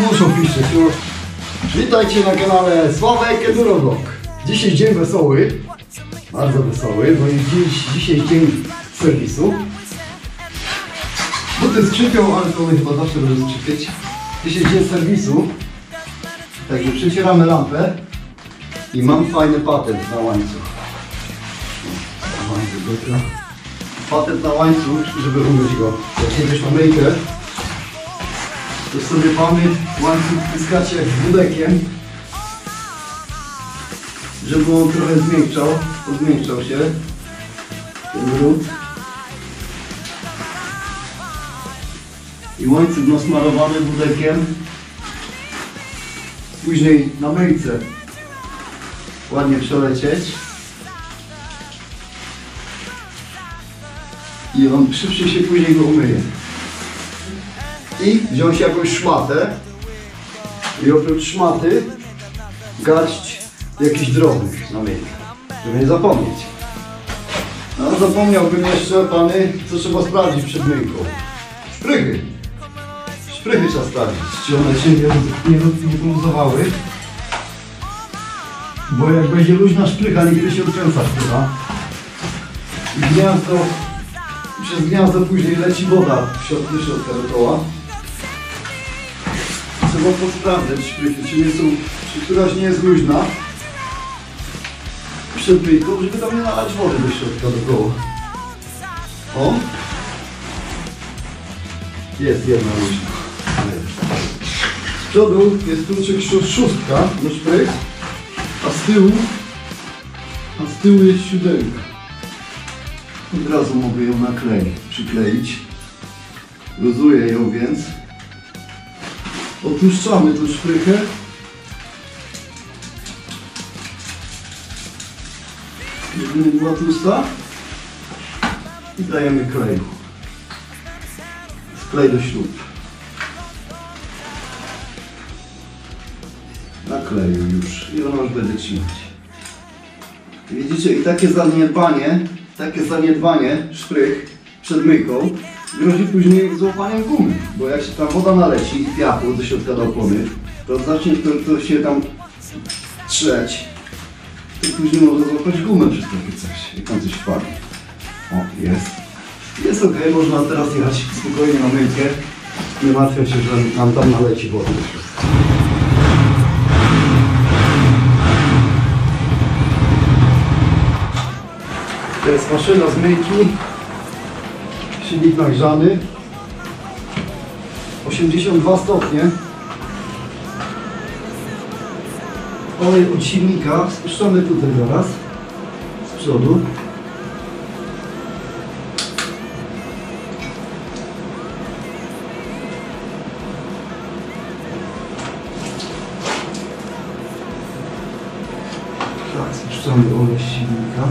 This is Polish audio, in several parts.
muszą piszczeć. No. Witajcie na kanale Sławek Endurolog. Dzisiaj dzień wesoły, bardzo wesoły, bo jest dziś, dzisiaj dzień serwisu. Buty skrzypią, ale to chyba zawsze będzie skrzypieć. Dzisiaj dzień serwisu, także przecieramy lampę i mam fajny patent na łańcuch. Patent na łańcuch, żeby umyć go. Jak jedziesz na myjkę, to sobie mamy łańcuch wciskacie wódekiem, żeby on trochę zmiękczał, pozmiękczał się ten ród. I łańcuch nasmarowany wódekiem, później na myjce. Ładnie przelecieć. I on szybciej się później go umyje i wziąć jakąś szmatę i oprócz szmaty garść jakichś drobnych na myjkę, żeby nie zapomnieć. No zapomniałbym jeszcze, pany, co trzeba sprawdzić przed myjką. Szprychy. Szprychy trzeba sprawdzić, czy one się nie, nie, poluzowały. Bo jak będzie luźna szprycha, niekiedy się odkręca szprycha. Gniazdo, przez gniazdo później leci woda w środku, środka do koła trzeba posprawdzać szprychy, czy nie są, czy któraś nie jest luźna przed myjką, żeby tam nie nalać wody do środka do koła. O! Jest jedna luźna. Z przodu jest kluczyk szó- szóstka do szprych, a z tyłu, a z tyłu jest siódemka. Od razu mogę ją nakleić, przykleić. Luzuję ją więc. Opuszczamy tu szprychę. Żeby nie była tłusta. I dajemy klej. Sklej do śrub. Nakleję już i ona już będzie trzymać. Widzicie, i takie zaniedbanie, takie zaniedbanie szprych przed myjką grozi później złapaniem gumy, bo jak się ta woda naleci i piachu do środka do opony, to zacznie to, to się tam trzeć, to później można złapać gumę przez takie coś, jak tam coś wpadnie. O, jest. Jest ok, można teraz jechać spokojnie na myjkę, nie martwiać się, że nam tam naleci woda. To jest maszyna z myjki, silnik nagrzany. 82 stopnie. Olej od silnika spuszczamy tutaj zaraz z przodu. Tak, spuszczamy olej silnika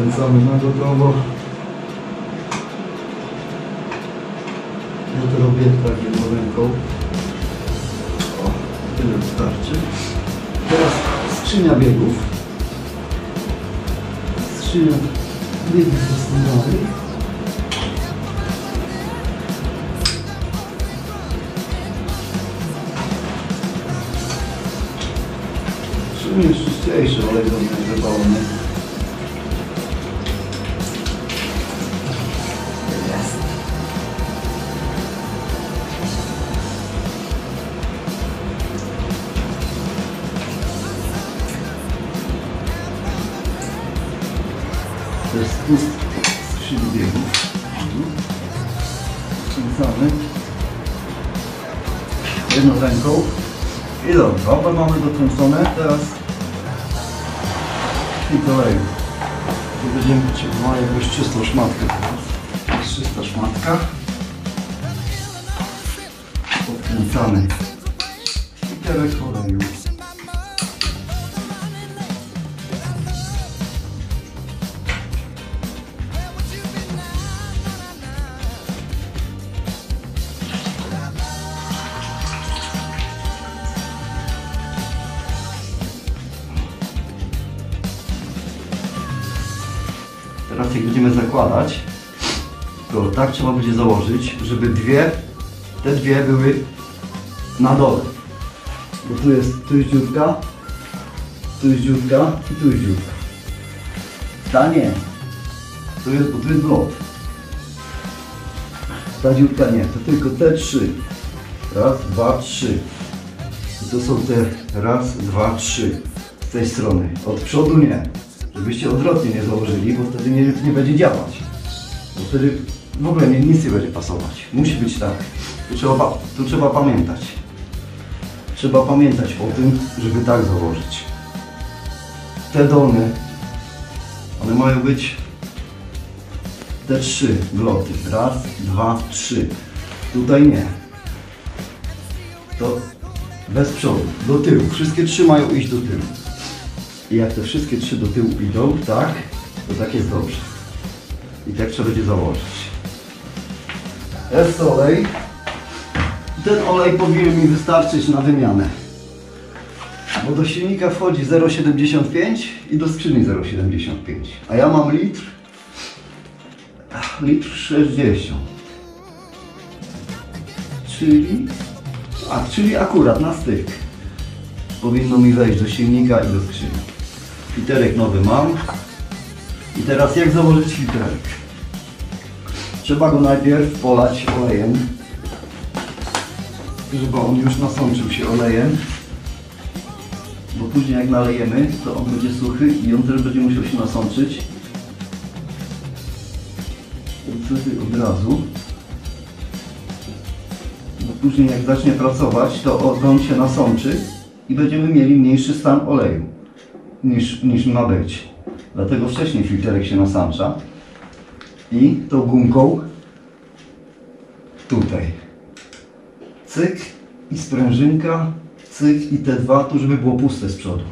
Dokręcamy na gotowo. Ja to robię tak jedną ręką. O, tyle wystarczy. Teraz skrzynia biegów. Skrzynia biegów zastosowanych. Skrzynia jest czystejszy, ale do mnie. Jedną ręką. I dobrze, oba mamy dokręcone. Teraz i kolejny. Tu będziemy potrzebowali jakąś czystą szmatkę teraz. Czysta szmatka. Podkręcamy. I kierek oleju. Teraz jak będziemy zakładać, to tak trzeba będzie założyć, żeby dwie, te dwie były na dole. Bo tu jest, tu jest dziurka, tu jest dziurka i tu jest dziurka. Ta nie. Tu jest, bo tu jest blok. Ta dziurka nie, to tylko te trzy. Raz, dwa, trzy. I to są te raz, dwa, trzy. Z tej strony. Od przodu nie. Żebyście odwrotnie nie założyli, bo wtedy nie, nie będzie działać. Bo wtedy w ogóle nie, nic nie będzie pasować. Musi być tak. Tu trzeba, tu trzeba pamiętać. Trzeba pamiętać o tym, żeby tak założyć. Te dolne, one mają być te trzy bloki. Raz, dwa, trzy. Tutaj nie. To bez przodu, do tyłu. Wszystkie trzy mają iść do tyłu. I jak te wszystkie trzy do tyłu idą, tak, to tak jest dobrze. I tak trzeba będzie założyć. Jest olej. Ten olej powinien mi wystarczyć na wymianę. Bo do silnika wchodzi 0,75 i do skrzyni 0,75. A ja mam litr, litr 60. Czyli, a, czyli akurat na styk. Powinno mi wejść do silnika i do skrzyni. Filterek nowy mam. I teraz jak założyć filterek? Trzeba go najpierw polać olejem, żeby on już nasączył się olejem. Bo później jak nalejemy, to on będzie suchy i on też będzie musiał się nasączyć. Wtedy od razu. Bo później jak zacznie pracować, to on się nasączy i będziemy mieli mniejszy stan oleju niż, niż ma być. Dlatego wcześniej filterek się nasącza i tą gumką tutaj cyk i sprężynka, cyk i te dwa, tu żeby było puste z przodu.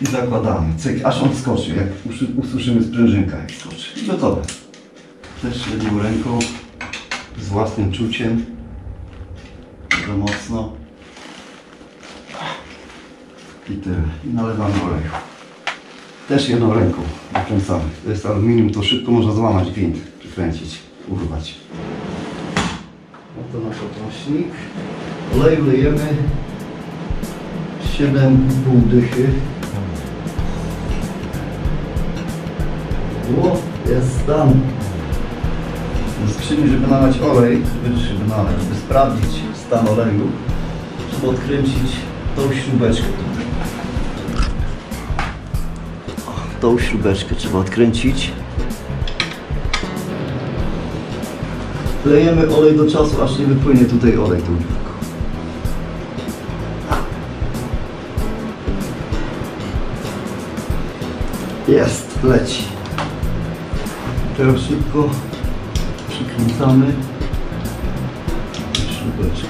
I zakładamy, cyk, aż on skoczy, jak usłyszymy sprężynka jak skoczy. I gotowe. Też jedną ręką, z własnym czuciem, za mocno. I tyle. I nalewamy oleju. Też jedną ręką nakręcamy. To jest aluminium, to szybko można złamać gwint, przykręcić, urwać. Oto nasz odnośnik. Oleju lejemy 7,5 dychy. O, jest stan. Do skrzyni, żeby nalać olej, żeby, żeby nalać, żeby sprawdzić stan oleju, trzeba odkręcić tą śrubeczkę tutaj. Tą śrubeczkę trzeba odkręcić. Lejemy olej do czasu, aż nie wypłynie tutaj olej tą dziurką. Jest, leci. Teraz szybko przykręcamy śrubeczkę.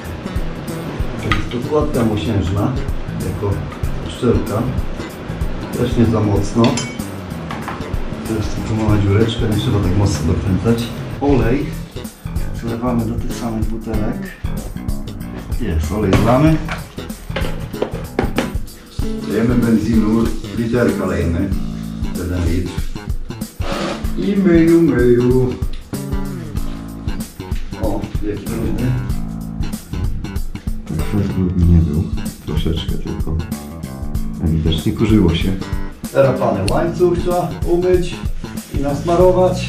To jest podkładka mosiężna, jako szczelka. Też nie za mocno. Teraz tylko mała dziureczka, nie trzeba tak mocno dokręcać. Olej wlewamy do tych samych butelek. Jest, olej zlamy. Lejemy benzynu, literka lejemy. Jeden litr. I myju, myju. O, jaki brudny. Tak fest brudny nie był. Troszeczkę tylko. Jak widać nie kurzyło się. Teraz panel łańcuch trzeba umyć i nasmarować.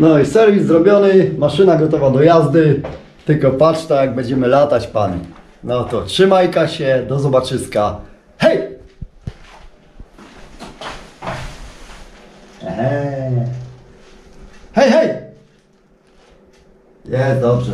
No i serwis zrobiony, maszyna gotowa do jazdy. Tylko patrz tak, jak będziemy latać, panie. No to trzymaj Kasie, do zobaczyska. Hej! Hej, hej! Jest dobrze.